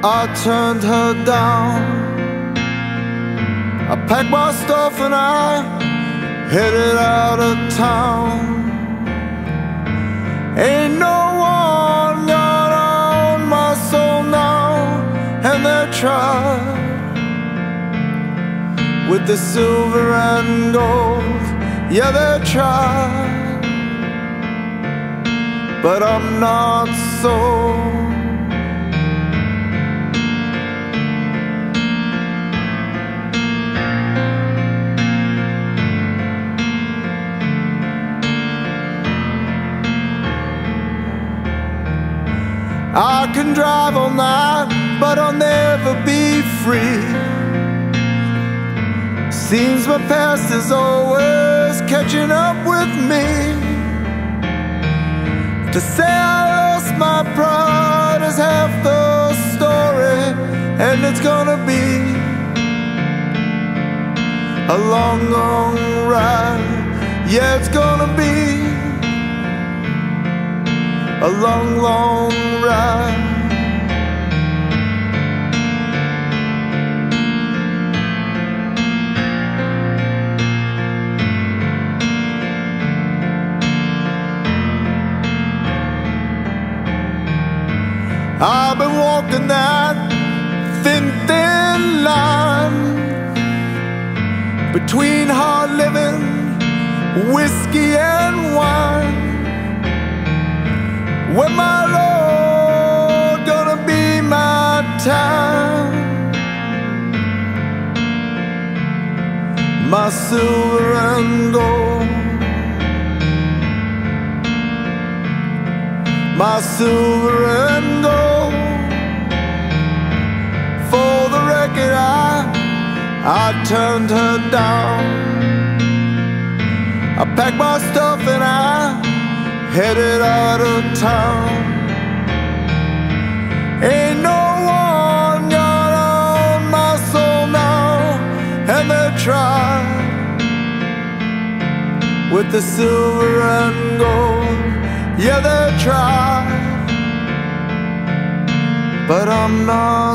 I turned her down. I packed my stuff and I headed out of town. Ain't no one got on my soul now, and they tried with the silver and gold. Yeah, they tried, but I'm not so. I can drive all night, but I'll never be free. Seems my past is always catching up with me. To say I lost my pride is half the story, and it's gonna be a long, long ride. Yeah, it's gonna be a long, long ride. I've been walking that thin, thin line between hard living, whiskey, and wine. When my Lord gonna be my time? My silver and gold. My silver turned her down. I packed my stuff and I headed out of town. Ain't no one gonna own my soul now, and they try with the silver and gold. Yeah, they try, but I'm not.